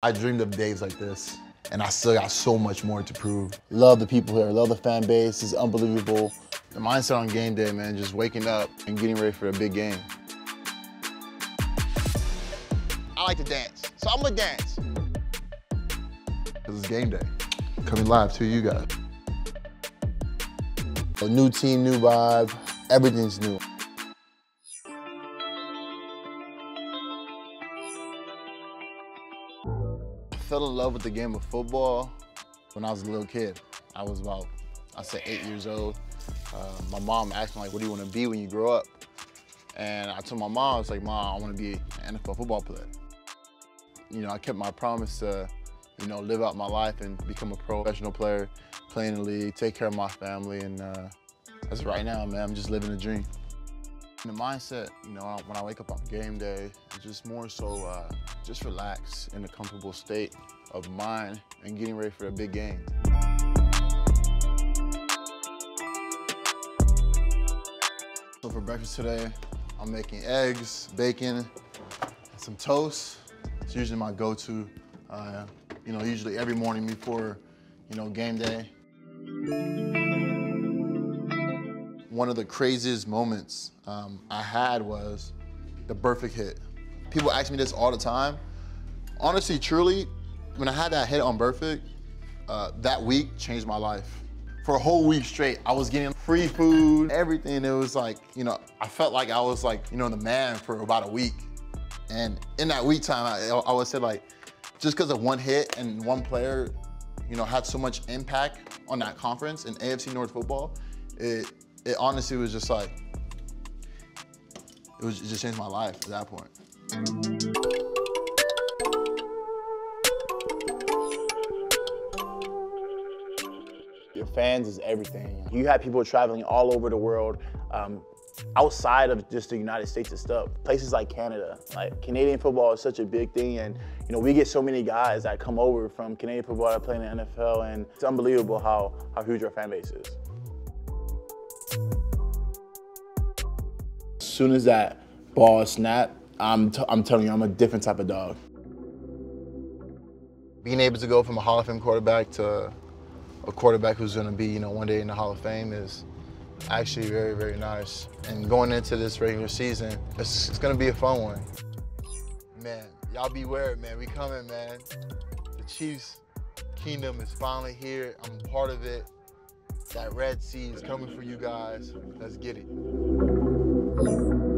I dreamed of days like this, and I still got so much more to prove. Love the people here, love the fan base, it's unbelievable. The mindset on game day, man, just waking up and getting ready for a big game. I like to dance, so I'm gonna dance. This is game day. Coming live to you guys. A new team, new vibe, everything's new. Fell in love with the game of football when I was a little kid. I was about, I say eight years old. Uh, my mom asked me like, what do you want to be when you grow up? And I told my mom, I was like, mom, I want to be an NFL football player. You know, I kept my promise to, you know, live out my life and become a professional player, play in the league, take care of my family, and uh, that's right now, man. I'm just living a dream. The mindset, you know, when I wake up on game day, it's just more so uh, just relax in a comfortable state of mind and getting ready for a big game. So for breakfast today, I'm making eggs, bacon, some toast. It's usually my go-to, uh, you know, usually every morning before, you know, game day. One of the craziest moments um, I had was the Burfict hit. People ask me this all the time. Honestly, truly, when I had that hit on Burfict, uh, that week changed my life. For a whole week straight, I was getting free food, everything. It was like, you know, I felt like I was like, you know, the man for about a week. And in that week time, I, I would say like, just because of one hit and one player, you know, had so much impact on that conference in AFC North football, it, it honestly was just like, it, was, it just changed my life at that point. Your fans is everything. You have people traveling all over the world, um, outside of just the United States and stuff. Places like Canada, like Canadian football is such a big thing, and you know we get so many guys that come over from Canadian football that play in the NFL, and it's unbelievable how how huge our fan base is. Soon as that ball snapped, I'm, t- I'm telling you, I'm a different type of dog. Being able to go from a Hall of Fame quarterback to a quarterback who's going to be, you know, one day in the Hall of Fame is actually very, very nice. And going into this regular season, it's, it's going to be a fun one. Man, y'all beware, man. We coming, man. The Chiefs kingdom is finally here. I'm part of it. That Red Sea is coming for you guys. Let's get it you.